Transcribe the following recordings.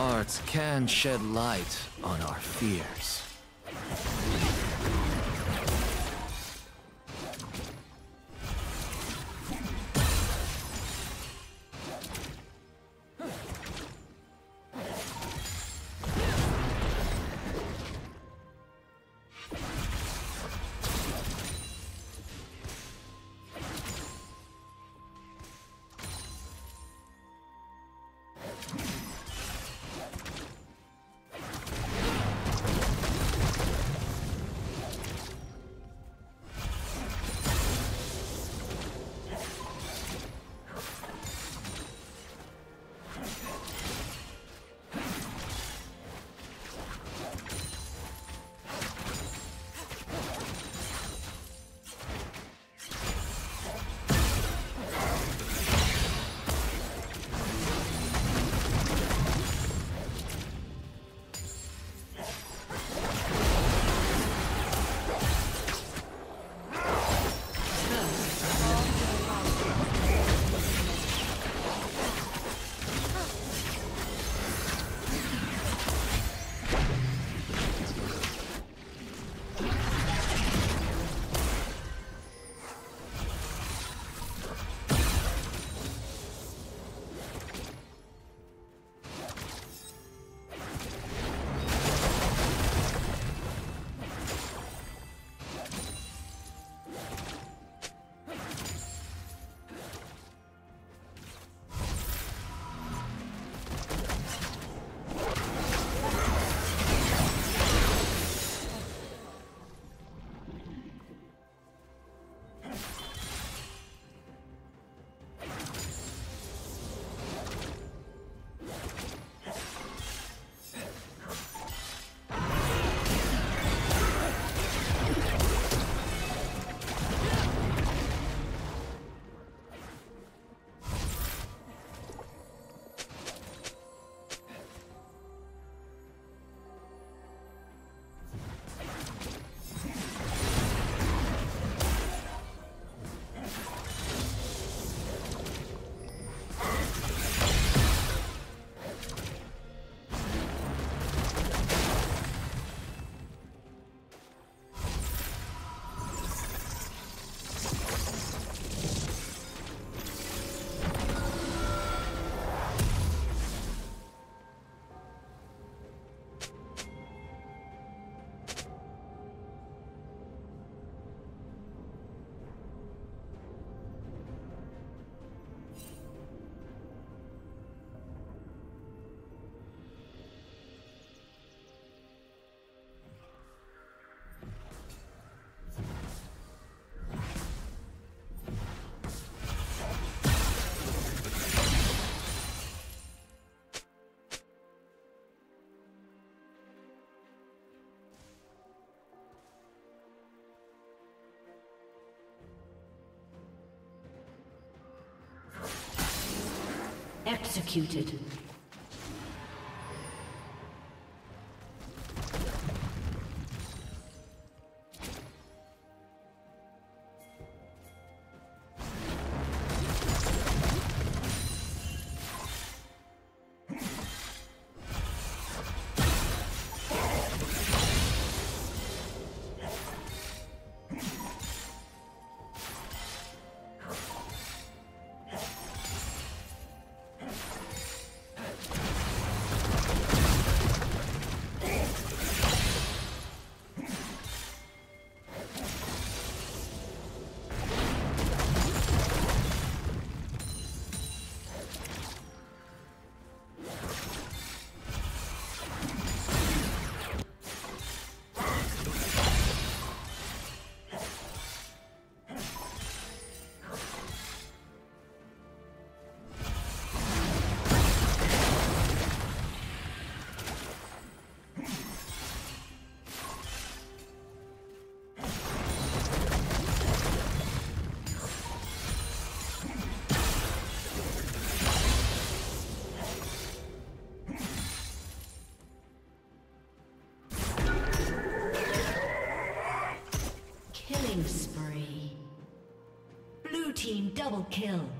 hearts can shed light on our fears. Executed. Kill.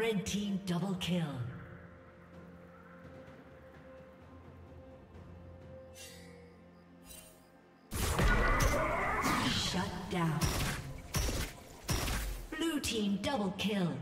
Red team double kill. Shut down. Blue team double kill.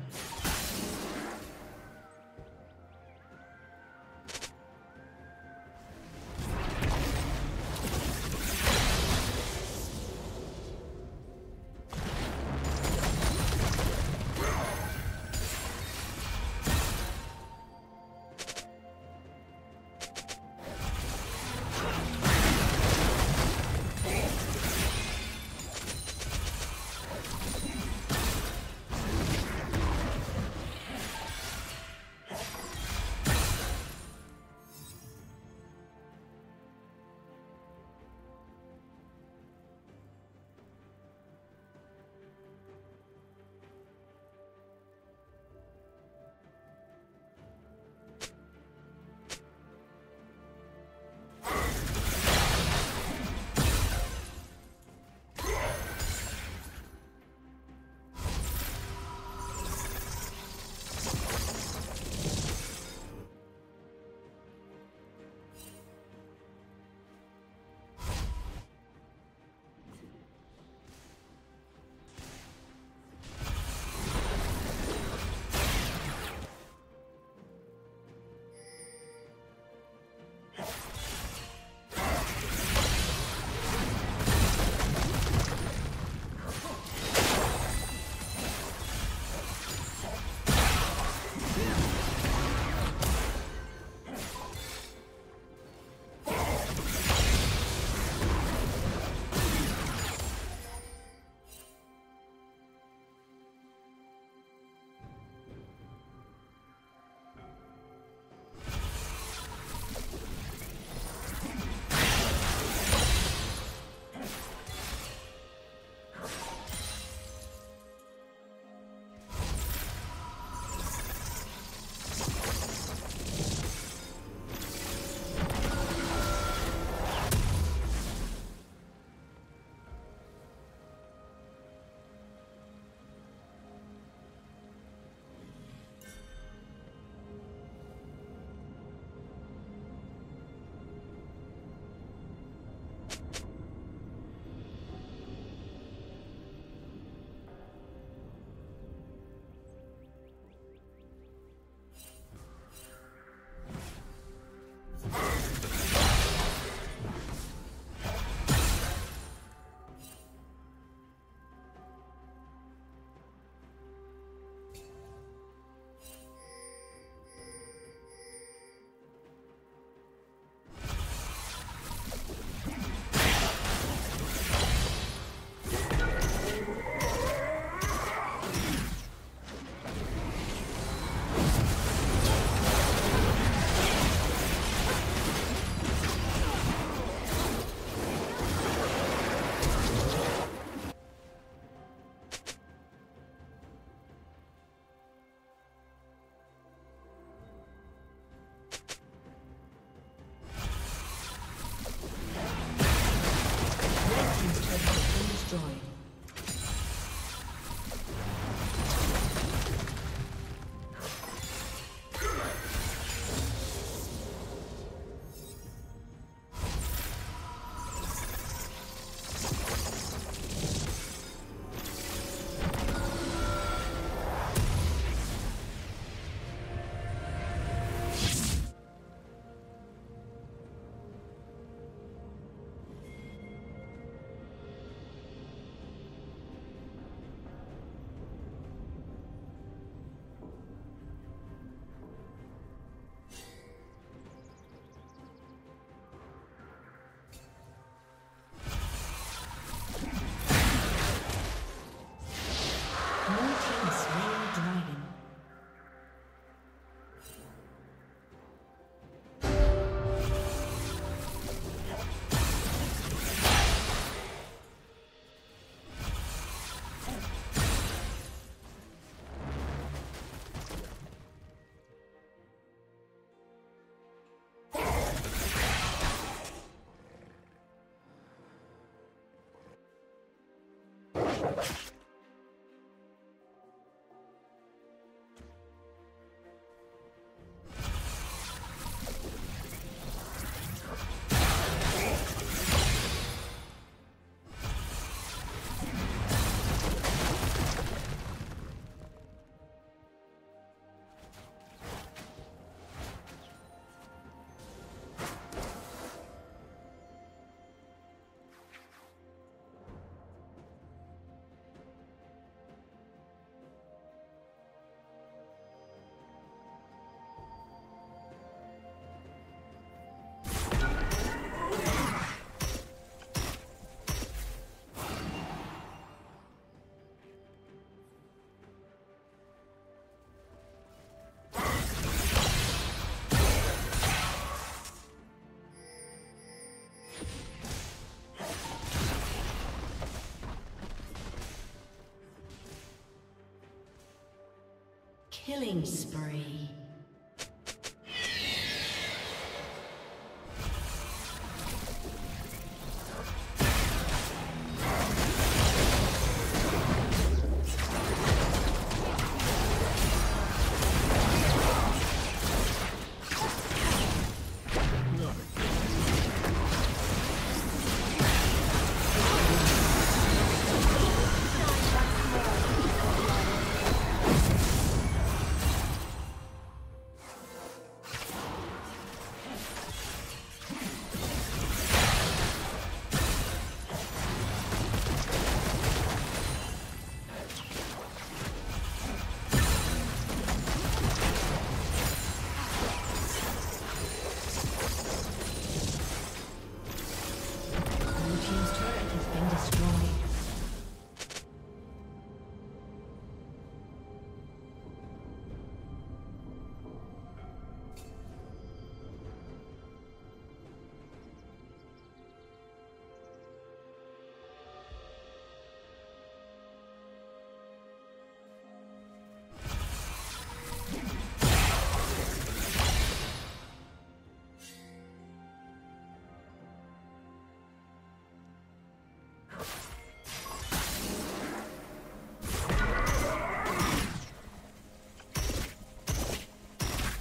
Killing spree.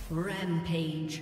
Rampage.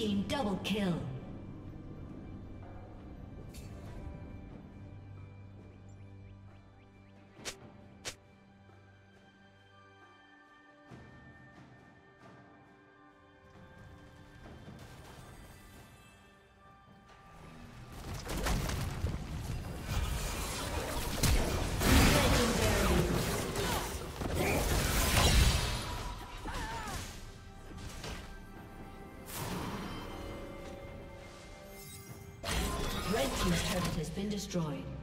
Team double kill. Been destroyed.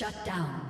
Shut down.